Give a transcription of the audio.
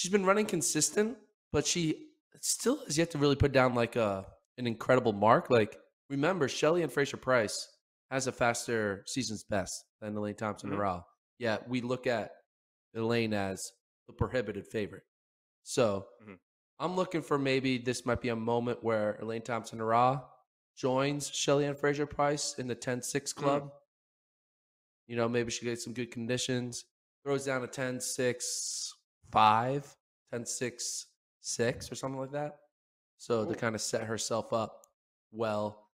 she's been running consistent, but she still has yet to really put down like a an incredible mark. Like remember, Shelly-Ann Fraser-Pryce has a faster season's best than Elaine Thompson Mhm. Herah. Yeah, we look at Elaine as the prohibited favorite. So Mhm. I'm looking for maybe this might be a moment where Elaine Thompson Herah joins Shelly-Ann Fraser-Pryce in the 10 6 club. You know, maybe she gets some good conditions, throws down a 10 6 5, 10 6 6 or something like that. So to kind of set herself up well